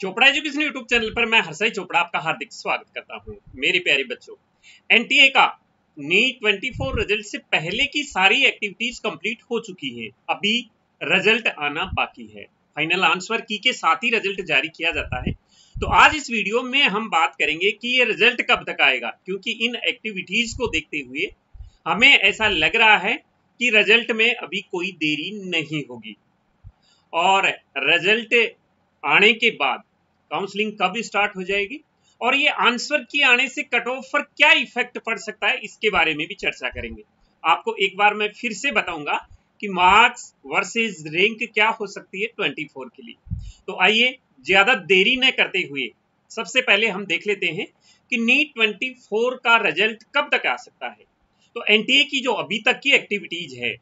Chopra education YouTube channel पर मैं हर्षय चोपड़ा आपका हार्दिक स्वागत करता हूँ, मेरे प्यारे बच्चों। एनटीए का नीट 24 रिज़ल्ट से पहले की सारी एक्टिविटीज़ कंप्लीट हो चुकी हैं। अभी रिज़ल्ट आना बाकी है। फाइनल आंसर की के साथ ही रिज़ल्ट जारी किया जाता है। तो आज इस वीडियो में हम बात करेंगे कि ये रिज़ल्ट कब तक आएगा, क्योंकि इन एक्टिविटीज़ को देखते हुए हमें ऐसा लग रहा है कि रिज़ल्ट में अभी कोई देरी नहीं होगी। और रिज़ल्ट आने के बाद काउंसलिंग कब स्टार्ट हो जाएगी? और ये आंसर की आने से कट ऑफ़ पर क्या इफ़ेक्ट पड़ सकता है, इसके बारे में भी चर्चा करेंगे। आपको एक बार मैं फिर से बताऊँगा कि मार्क्स वर्सेस रैंक क्या हो सकती है 24 के लिए। तो आइए ज़्यादा देरी न करते हुए सबसे पहले हम देख लेते हैं कि नीट 24 का रिज़ल्ट कब तक आ सकता है। तो एनटीए की जो अभी तक की एक्टिविटीज़ है,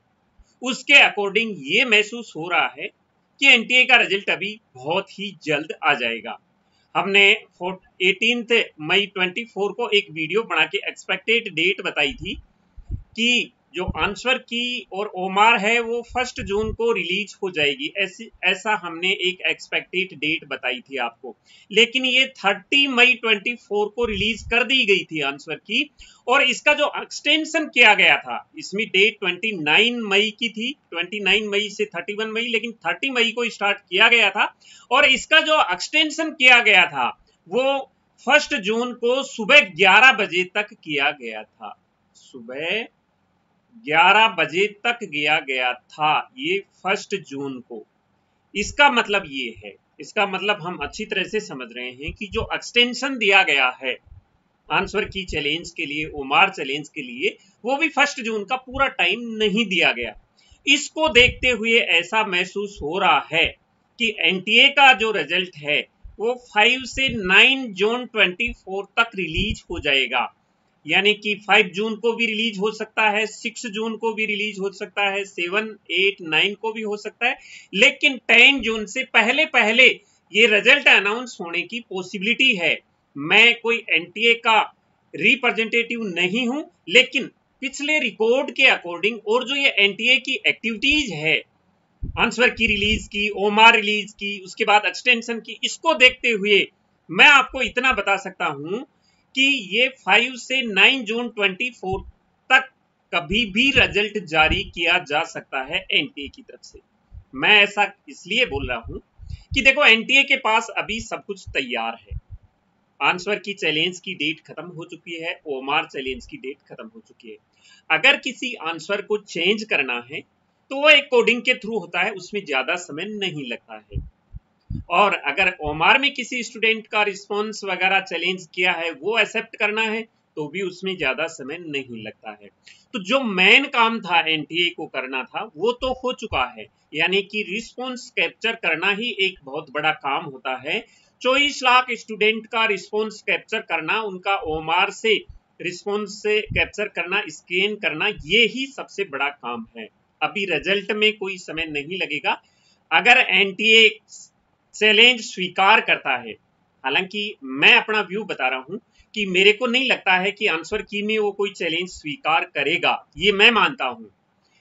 उसके अकॉर्डिंग ये महसूस हो रहा है कि एनटीए का रिज़ल्ट अभी बहुत ही जल्द आ जाएगा। हमने एटीन मई 24 को एक वीडियो बना के एक्सपेक्टेड डेट बताई थी कि जो आंसर की और ओमार है, वो फ़र्स्ट जून को रिलीज़ हो जाएगी। ऐसी, ऐसा हमने एक एक्सपेक्टेड डेट बताई थी आपको। लेकिन ये 30 मई 24 को रिलीज़ कर दी गई थी आंसर की, और इसका जो एक्सटेंशन किया गया था, इसमें डेट 29 मई की थी। 29 मई से 31 मई, लेकिन 30 मई को स्टार्ट किया गया था, और इसका जो एक्सटेंशन किया गया था, वो फ़र्स्ट जून को सुबह 11 बजे तक किया गया था। सुबह 11 बजे तक गया गया था ये फ़र्स्ट जून को। इसका मतलब ये है, इसका मतलब हम अच्छी तरह से समझ रहे हैं कि जो एक्सटेंशन दिया गया है आंसर की चैलेंज के लिए ओमार चैलेंज के लिए, वो भी फ़र्स्ट जून का पूरा टाइम नहीं दिया गया। इसको देखते हुए ऐसा महसूस हो रहा है कि एनटीए का जो रिज़ल्ट है, वो 5 से 9 जून 24 तक रिलीज़ हो जाएगा। यानी कि 5 जून को भी रिलीज़ हो सकता है 6 जून को भी रिलीज़ हो सकता है 7, 8, 9 को भी हो सकता है। लेकिन 10 जून से पहले पहले ये रिज़ल्ट अनाउंस होने की पॉसिबिलिटी है। मैं कोई एनटीए का रिप्रेजेंटेटिव नहीं हूँ लेकिन पिछले रिकॉर्ड के अकॉर्डिंग और जो ये एनटीए की एक्टिविटीज़ है आंसर की रिलीज़ की ओमार रिलीज़ की उसके बाद एक्सटेंशन की इसको देखते हुए मैं आपको इतना बता सकता हूँ कि ये 5 से 9 जून 24 तक कभी भी रिज़ल्ट जारी किया जा सकता है एनटीए की तरफ़ से। मैं ऐसा इसलिए बोल रहा हूँ कि देखो एनटीए के पास अभी सब कुछ तैयार है। आंसर की चैलेंज की डेट खत्म हो चुकी है ओमार चैलेंज की डेट खत्म हो चुकी है। अगर किसी आंसर को चेंज करना है तो वह एक कोडिंग के थ्रू होता है, उसमें ज़्यादा समय नहीं लगता है। और अगर ओमार में किसी स्टूडेंट का रिस्पॉन्स वगैरह चैलेंज किया है, वो एक्सेप्ट करना है तो भी उसमें ज़्यादा समय नहीं लगता है। तो जो मेन काम था एनटीए को करना था, वो तो हो चुका है। यानी कि रिस्पॉन्स कैप्चर करना ही एक बहुत बड़ा काम होता है। चौबीस लाख स्टूडेंट का रिस्पॉन्स कैप्चर करना, उनका ओमार से रिस्पॉन्स से कैप्चर करना स्कैन करना, ये ही सबसे बड़ा काम है। अभी रिज़ल्ट में कोई समय नहीं लगेगा। अगर एनटीए चैलेंज स्वीकार करता है। हालाँकि मैं अपना व्यू बता रहा हूँ कि मेरे को नहीं लगता है कि आंसर की में वो कोई चैलेंज स्वीकार करेगा, ये मैं मानता हूँ।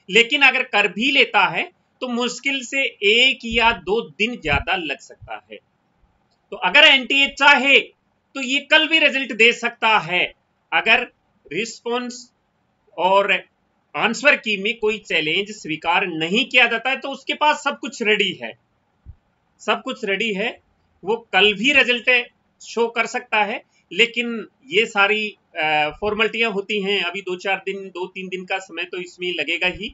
लेकिन अगर कर भी लेता है तो मुश्किल से एक या दो दिन ज़्यादा लग सकता है। तो अगर एनटीए चाहे तो ये कल भी रिज़ल्ट दे सकता है। अगर रिस्पॉन्स और आंसर की में कोई चैलेंज स्वीकार नहीं किया जाता है तो उसके पास सब कुछ रेडी है। सब कुछ रेडी है, वो कल भी रिज़ल्ट शो कर सकता है, लेकिन ये सारी फॉर्मेलिटियाँ होती हैं। अभी दो चार दिन, दो तीन दिन का समय तो इसमें लगेगा ही,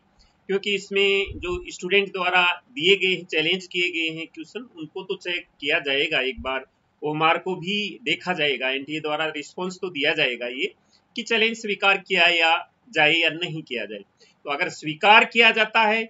क्योंकि इसमें जो स्टूडेंट द्वारा दिए गए चैलेंज किए गए हैं क्वेश्चन उनको तो चेक किया जाएगा एक बार। ओमार को भी देखा जाएगा एनटीए द्वारा रिस्पॉन्स तो दिया जाएगा ये, कि चैलेंज स्वीकार किया या जाए या नहीं किया जाए। तो अगर स्वीकार किया जाता है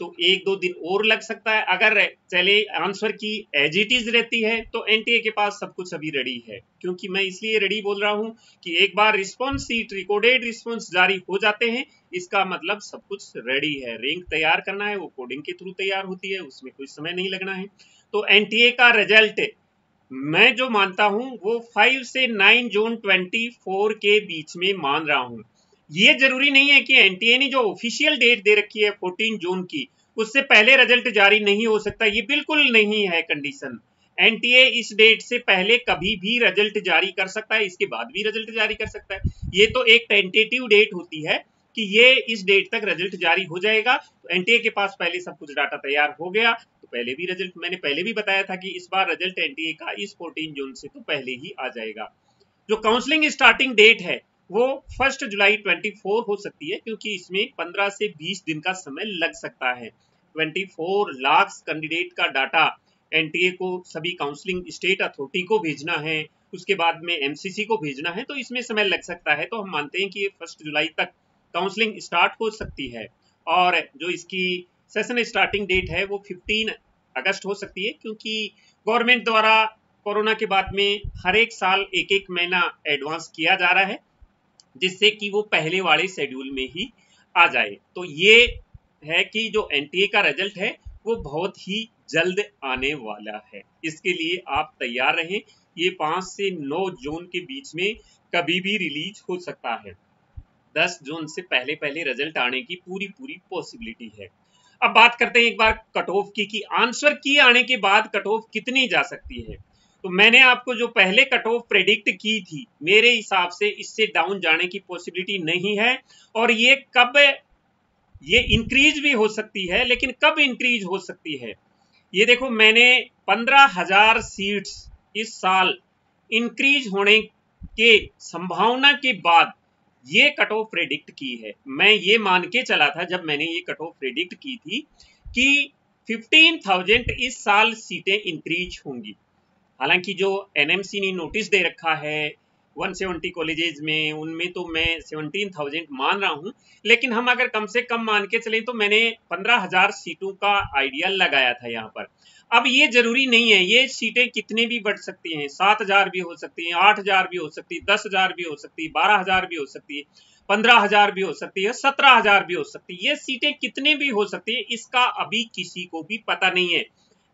तो एक दो दिन और लग सकता है। अगर चले आंसर की एज इट इज़ रहती है तो एनटीए के पास सब कुछ अभी रेडी है। क्योंकि मैं इसलिए रेडी बोल रहा हूँ कि एक बार रिस्पॉन्स सीट रिकॉर्डेड रिस्पॉन्स जारी हो जाते हैं, इसका मतलब सब कुछ रेडी है। रैंक तैयार करना है, वो कोडिंग के थ्रू तैयार होती है, उसमें कोई समय नहीं लगना है। तो एनटीए का रिज़ल्ट मैं जो मानता हूँ, वो फाइव से नाइन जून 24 के बीच में मान रहा हूँ। ये ज़रूरी नहीं है कि एनटीए ने जो ऑफिशियल डेट दे रखी है 14 जून की, उससे पहले रिज़ल्ट जारी नहीं हो सकता, ये बिल्कुल नहीं है कंडीशन एनटीए इस डेट से पहले कभी भी रिज़ल्ट जारी कर सकता है, इसके बाद भी रिज़ल्ट जारी कर सकता है. ये तो एक टेंटेटिव डेट होती है कि ये इस डेट तक रिज़ल्ट जारी हो जाएगा. तो एनटीए के पास पहले सब कुछ डाटा तैयार हो गया तो पहले भी रिज़ल्ट मैंने पहले भी बताया था कि इस बार रिज़ल्ट एनटीए का इस 14 जून से तो पहले ही आ जाएगा. जो काउंसलिंग स्टार्टिंग डेट है वो फ़र्स्ट जुलाई 24 हो सकती है, क्योंकि इसमें 15 से 20 दिन का समय लग सकता है। 24 लाख कैंडिडेट का डाटा एनटीए को, सभी काउंसलिंग स्टेट अथॉरिटी को भेजना है, उसके बाद में एमसीसी को भेजना है तो इसमें समय लग सकता है। तो हम मानते हैं कि ये फ़र्स्ट जुलाई तक काउंसलिंग स्टार्ट हो सकती है। और जो इसकी सेशन स्टार्टिंग डेट है, वो 15 अगस्त हो सकती है, क्योंकि गवर्नमेंट द्वारा कोरोना के बाद में हर एक साल एक एक महीना एडवांस किया जा रहा है। जिससे कि वो पहले वाले शेड्यूल में ही आ जाए। तो ये है कि जो एनटीए का रिज़ल्ट है, वो बहुत ही जल्द आने वाला है। इसके लिए आप तैयार रहें। ये पाँच से नौ जून के बीच में कभी भी रिलीज़ हो सकता है। दस जून से पहले पहले रिज़ल्ट आने की पूरी पूरी पॉसिबिलिटी है। अब बात करते हैं एक बार कट ऑफ़ की कि आंसर की आने के बाद कट ऑफ़ कितनी जा सकती है? तो मैंने आपको जो पहले कट ऑफ़ प्रेडिक्ट की थी मेरे हिसाब से इससे डाउन जाने की पॉसिबिलिटी नहीं है। और ये कब ये इंक्रीज भी हो सकती है लेकिन कब इंक्रीज हो सकती है? ये देखो मैंने पंद्रह हज़ार सीट्स इस साल इंक्रीज होने के संभावना के बाद ये कट ऑफ़ प्रेडिक्ट की है। मैं ये मान के चला था जब मैंने ये कट ऑफ़ प्रेडिक्ट की थी कि 15,000 इस साल सीटें इंक्रीज होंगी। हालाँकि जो एनएमसी ने नोटिस दे रखा है 170 कॉलेजेस में उनमें तो मैं 17,000 मान रहा हूँ। लेकिन हम अगर कम से कम मान के चले तो मैंने 15,000 सीटों का आइडिया लगाया था यहाँ पर। अब ये ज़रूरी नहीं है ये सीटें कितने भी बढ़ सकती हैं सात हज़ार भी हो सकती हैं आठ हज़ार भी हो सकती है दस हज़ार भी हो सकती है बारह हज़ार भी हो सकती है पंद्रह हज़ार भी हो सकती है सत्रह हज़ार भी हो सकती है। ये सीटें कितने भी हो सकती है इसका अभी किसी को भी पता नहीं है।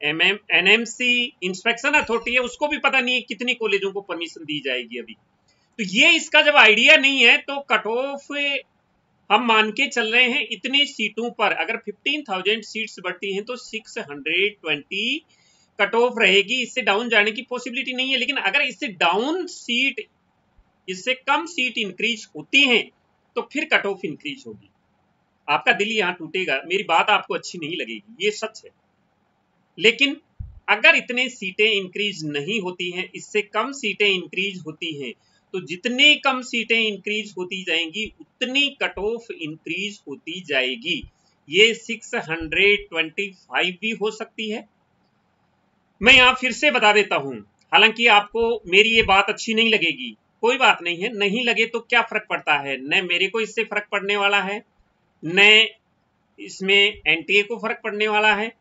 M M N M C inspection authority है उसको भी पता नहीं है कितनी कॉलेजों को परमिशन दी जाएगी अभी। तो ये इसका जब आइडिया नहीं है तो कट ऑफ़ हम मान के चल रहे हैं इतनी सीटों पर। अगर 15,000 सीट्स बढ़ती हैं तो 620 कट ऑफ़ रहेगी। इससे डाउन जाने की पॉसिबिलिटी नहीं है लेकिन अगर इससे डाउन सीट इससे कम सीट इंक्रीज होती हैं तो फिर कट ऑफ़ इंक्रीज होगी। आपका दिल यहाँ टूटेगा। मेरी बात आपको अच्छी नहीं लगेगी। ये सच है। लेकिन अगर इतने सीटें इंक्रीज नहीं होती हैं, इससे कम सीटें इंक्रीज होती हैं तो जितने कम सीटें इंक्रीज होती जाएँगी, उतनी कट ऑफ़ इंक्रीज होती जाएगी। ये 625 भी हो सकती है। मैं यहाँ फिर से बता देता हूँ, हालाँकि आपको मेरी ये बात अच्छी नहीं लगेगी। कोई बात नहीं है, नहीं लगे तो क्या फ़र्क पड़ता है? न मेरे को इससे फ़र्क पड़ने वाला है, न इसमें एनटीए को फ़र्क पड़ने वाला है।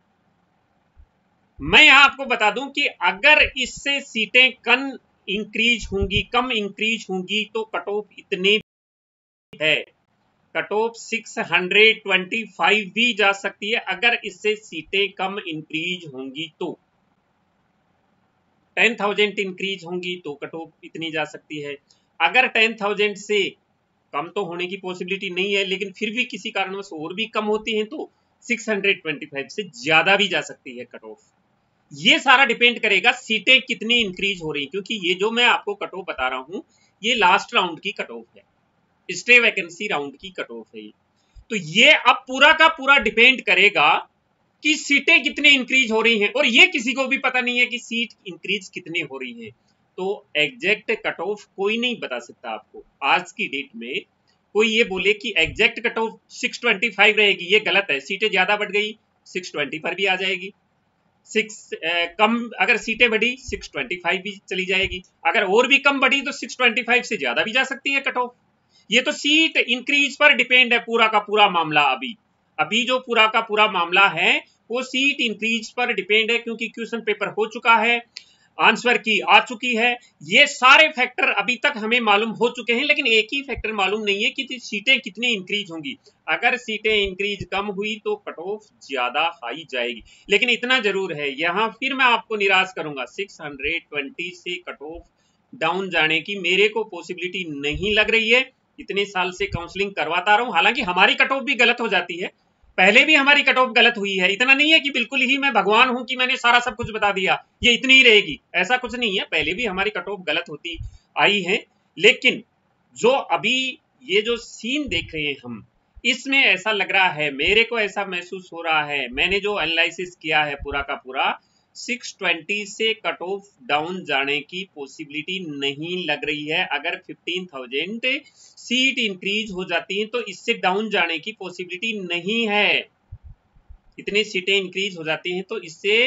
मैं आपको बता दूँ कि अगर इससे सीटें कन इंक्रीज होंगी कम इंक्रीज होंगी तो कट ऑफ़ इतने है। कट ऑफ़ 625 भी जा सकती है अगर इससे सीटें कम इंक्रीज होंगी तो। 10,000 इंक्रीज होंगी तो कट ऑफ़ इतनी जा सकती है। अगर 10,000 से कम तो होने की पॉसिबिलिटी नहीं है लेकिन फिर भी किसी कारणवश और भी कम होती हैं तो 625 से ज़्यादा भी जा सकती है कट ऑफ़ ये सारा डिपेंड करेगा सीटें कितनी इंक्रीज हो रही क्योंकि ये जो मैं आपको कट ऑफ़ बता रहा हूँ, ये लास्ट राउंड की कट ऑफ़ है। स्टे वैकेंसी राउंड की कट ऑफ़ है तो ये अब पूरा का पूरा डिपेंड करेगा कि सीटें कितनी इंक्रीज हो रही हैं, और ये किसी को भी पता नहीं है कि सीट इंक्रीज कितनी हो रही है। तो एग्जैक्ट कट ऑफ़ कोई नहीं बता सकता आपको। आज की डेट में कोई ये बोले कि एग्जैक्ट कट ऑफ़ 625 रहेगी, ये गलत है। सीटें ज़्यादा बढ़ गई 620 पर भी आ जाएगी। सिक्स कम, अगर सीटें बढ़ी सिक्स ट्वेंटी फाइव भी चली जाएगी। अगर और भी कम बढ़ी तो सिक्स ट्वेंटी फाइव से ज़्यादा भी जा सकती है कट ऑफ़ ये तो सीट इंक्रीज पर डिपेंड है पूरा का पूरा मामला अभी। अभी जो पूरा का पूरा मामला है, वो सीट इंक्रीज पर डिपेंड है, क्योंकि क्वेश्चन पेपर हो चुका है। आंसर की आ चुकी है। ये सारे फैक्टर अभी तक हमें मालूम हो चुके हैं, लेकिन एक ही फैक्टर मालूम नहीं है कि सीटें कितनी इंक्रीज होंगी। अगर सीटें इंक्रीज कम हुई तो कट ऑफ़ ज़्यादा हाई जाएगी। लेकिन इतना ज़रूर है। यहाँ फिर मैं आपको निराश करूँगा। 620 से कट ऑफ़ डाउन जाने की मेरे को पॉसिबिलिटी नहीं लग रही है। इतने साल से काउंसलिंग करवाता रहा। हूँ हालाँकि हमारी कट ऑफ़ भी गलत हो जाती है। पहले भी हमारी कट ऑफ़ गलत हुई है। इतना नहीं है कि बिल्कुल ही मैं भगवान हूँ कि मैंने सारा सब कुछ बता दिया। ये इतनी ही रहेगी। ऐसा कुछ नहीं है। पहले भी हमारी कट ऑफ़ गलत होती आई है। लेकिन जो अभी ये जो सीन देख रहे हैं हम, इसमें ऐसा लग रहा है, मेरे को ऐसा महसूस हो रहा है। मैंने जो एनालिसिस किया है पूरा का पूरा 620 से कट ऑफ़ डाउन जाने की पॉसिबिलिटी नहीं लग रही है। अगर 15,000 सीट इंक्रीज हो जाती हैं तो इससे डाउन जाने की पॉसिबिलिटी नहीं है। इतनी सीटें इंक्रीज हो जाती हैं तो इससे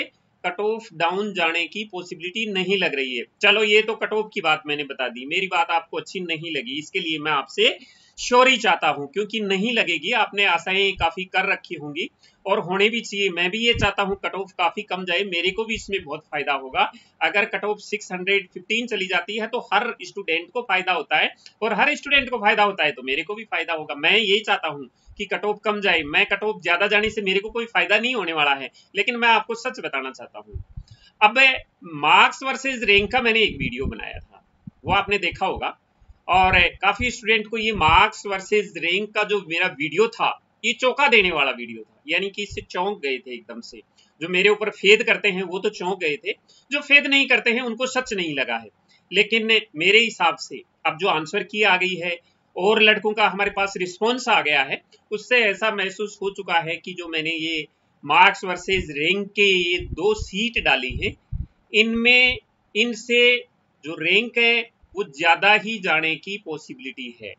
कट ऑफ़ डाउन जाने की पॉसिबिलिटी नहीं लग रही है। चलो ये तो कट ऑफ़ की बात मैंने बता दी। मेरी बात आपको अच्छी नहीं लगी इसके लिए मैं आपसे श्योरी चाहता हूँ क्योंकि नहीं लगेगी। आपने आशाएँ काफ़ी कर रखी होंगी। और होने भी चाहिए। मैं भी ये चाहता हूँ कट ऑफ़ काफ़ी कम जाए। मेरे को भी इसमें बहुत फ़ायदा होगा। अगर कट ऑफ़ 615 चली जाती है तो हर स्टूडेंट को फ़ायदा होता है। और हर स्टूडेंट को फ़ायदा होता है तो मेरे को भी फ़ायदा होगा। मैं यही चाहता हूँ कि कट ऑफ़ कम जाए। मैं कट ऑफ़ ज़्यादा जाने से मेरे को कोई फ़ायदा नहीं होने वाला है। लेकिन मैं आपको सच बताना चाहता हूँ। अब मार्क्स वर्सेज रैंक का मैंने एक वीडियो बनाया था। वो आपने देखा होगा। और काफ़ी स्टूडेंट को ये मार्क्स वर्सेज रैंक का जो मेरा वीडियो था ये चौंका देने वाला वीडियो था। यानी कि इससे चौंक गए थे एकदम से। जो मेरे ऊपर फेद करते हैं, वो तो चौंक गए थे। जो फेद नहीं करते हैं, उनको सच नहीं लगा है। लेकिन मेरे हिसाब से, अब जो आंसर की आ गई है, और लड़कों का हमारे पास रिस्पॉन्स आ गया है, उससे ऐसा महसूस हो चुका है कि जो मैंने ये मार्क्स वर्सेज रैंक के ये दो सीट डाली है, इनमें इनसे जो रैंक है, वो ज़्यादा ही जाने की पॉसिबिलिटी है।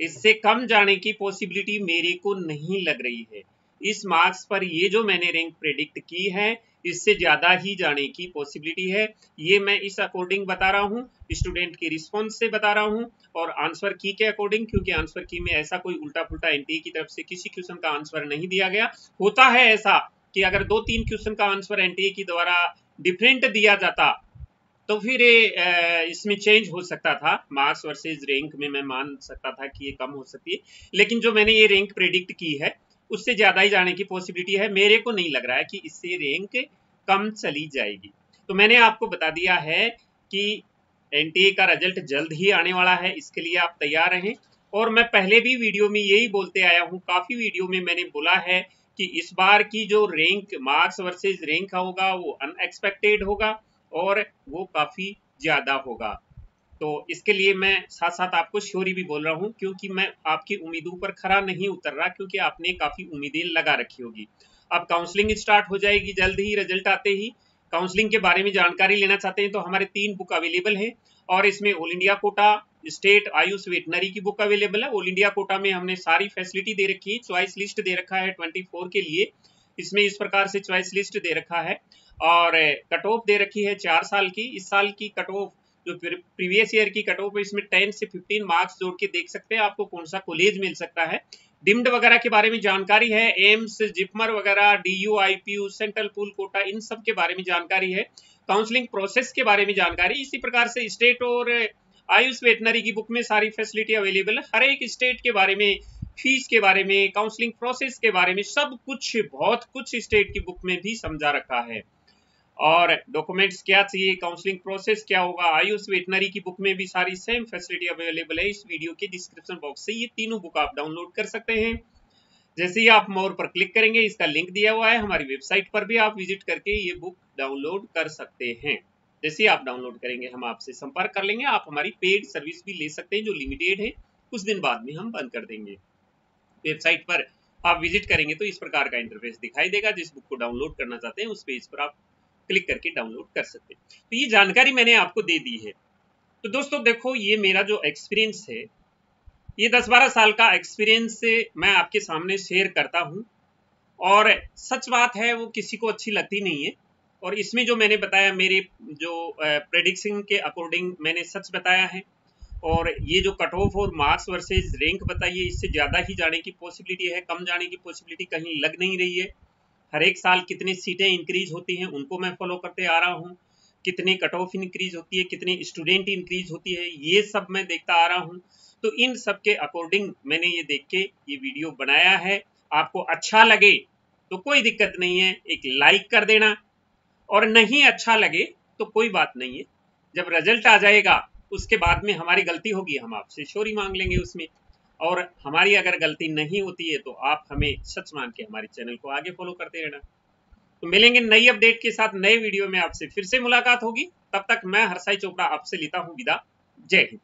इससे कम जाने की पॉसिबिलिटी मेरे को नहीं लग रही है। इस मार्क्स पर ये जो मैंने रैंक प्रेडिक्ट की है, इससे ज़्यादा ही जाने की पॉसिबिलिटी है। ये मैं इस अकॉर्डिंग बता रहा हूँ स्टूडेंट के रिस्पॉन्स से बता रहा हूँ और आंसर की के अकॉर्डिंग क्योंकि आंसर की में ऐसा कोई उल्टा पुल्टा एनटीए की तरफ़ से किसी क्वेश्चन का आंसर नहीं दिया गया। होता है ऐसा कि अगर दो तीन क्वेश्चन का आंसर एनटीए की द्वारा डिफरेंट दिया जाता तो फिर इसमें चेंज हो सकता था। मार्क्स वर्सेज रैंक में मैं मान सकता था कि ये कम हो सकती है। लेकिन जो मैंने ये रैंक प्रेडिक्ट की है, उससे ज़्यादा ही जाने की पॉसिबिलिटी है। मेरे को नहीं लग रहा है कि इससे रैंक कम चली जाएगी। तो मैंने आपको बता दिया है कि एनटीए का रिज़ल्ट जल्द ही आने वाला है। इसके लिए आप तैयार रहें। और मैं पहले भी वीडियो में यही बोलते आया हूँ। काफ़ी वीडियो में मैंने बोला है कि इस बार की जो रैंक मार्क्स वर्सेज रैंक होगा, वो अनएक्सपेक्टेड होगा। और वो काफ़ी ज़्यादा होगा। तो इसके लिए मैं साथ साथ आपको श्योरी भी बोल रहा हूँ, क्योंकि मैं आपकी उम्मीदों पर खरा नहीं उतर रहा, क्योंकि आपने काफ़ी उम्मीदें लगा रखी होगी। अब काउंसलिंग स्टार्ट हो जाएगी, जल्द ही रिज़ल्ट आते ही। काउंसलिंग के बारे में जानकारी लेना चाहते हैं तो हमारे तीन बुक अवेलेबल है, और इसमें all India quota state AYUSH veterinary की बुक अवेलेबल है। ऑल इंडिया कोटा में हमने सारी फैसिलिटी दे रखी है चॉइस लिस्ट दे रखा है ट्वेंटी के लिए। इसमें इस प्रकार से चॉइस लिस्ट दे रखा है। और कट ऑफ़ दे रखी है चार साल की। इस साल की कट ऑफ़ जो प्रीवियस ईयर की कट ऑफ़ है, इसमें टेन से फिफ्टीन मार्क्स जोड़ के देख सकते हैं आपको कौन सा कॉलेज मिल सकता है। डिम्ड वगैरह के बारे में जानकारी है एम्स जिपमर वगैरह D U I P U central pool quota इन सब के बारे में जानकारी है। काउंसलिंग प्रोसेस के बारे में जानकारी, इसी प्रकार से स्टेट और आयुष वेटनरी की बुक में सारी फैसिलिटी अवेलेबल है। हर एक स्टेट के बारे में फ़ीस के बारे में काउंसलिंग प्रोसेस के बारे में सब कुछ, बहुत कुछ स्टेट की बुक में भी समझा रखा है। और डॉक्यूमेंट्स क्या चाहिए काउंसलिंग प्रोसेस क्या होगा? आयुष वेटनरी की बुक में भी सारी सेम फैसिलिटी अवेलेबल है? इस वीडियो के डिस्क्रिप्शन बॉक्स से ये तीनों बुक आप डाउनलोड कर सकते हैं। जैसे ही आप मोर पर क्लिक करेंगे, इसका लिंक दिया हुआ है, हमारी वेबसाइट पर भी आप विज़िट करके ये बुक डाउनलोड कर सकते हैं। जैसे ही आप डाउनलोड करेंगे, हम आपसे संपर्क कर लेंगे। आप हमारी पेड सर्विस भी ले सकते हैं, जो लिमिटेड है। कुछ दिन बाद में हम बंद कर देंगे। वेबसाइट पर आप विज़िट करेंगे तो इस प्रकार का इंटरफेस दिखाई देगा। जिस बुक को डाउनलोड करना चाहते हैं, उस पेज पर आप क्लिक करके डाउनलोड कर सकते हैं। तो ये जानकारी मैंने आपको दे दी है। तो दोस्तों, देखो, ये मेरा जो एक्सपीरियंस है, ये 10-12 साल का एक्सपीरियंस मैं आपके सामने शेयर करता हूँ। और सच बात है, वो किसी को अच्छी लगती नहीं है। और इसमें जो मैंने बताया, मेरे जो प्रेडिक्शन के अकॉर्डिंग मैंने सच बताया है। और ये जो कट ऑफ़ और मार्क्स वर्सेज रैंक बताइए, इससे ज़्यादा ही जाने की पॉसिबिलिटी है, कम जाने की पॉसिबिलिटी कहीं लग नहीं रही है। हर एक साल कितनी सीटें इंक्रीज होती हैं, उनको मैं फॉलो करते आ रहा हूँ। कितनी कट ऑफ़ इंक्रीज होती है, कितनी स्टूडेंट इंक्रीज होती है, ये सब मैं देखता आ रहा हूँ। तो इन सब के अकॉर्डिंग मैंने ये देख के ये वीडियो बनाया है। आपको अच्छा लगे तो कोई दिक्कत नहीं है, एक लाइक कर देना। और नहीं अच्छा लगे तो कोई बात नहीं है। जब रिज़ल्ट आ जाएगा, उसके बाद में हमारी गलती होगी, हम आपसे चोरी मांग लेंगे उसमें। और हमारी अगर गलती नहीं होती है तो आप हमें सच मान के हमारे चैनल को आगे फॉलो करते रहना। तो मिलेंगे नई अपडेट के साथ नए वीडियो में आपसे फिर से मुलाकात होगी। तब तक मैं हरसाई चोपड़ा आपसे लेता हूँ विदा। जय हिंद।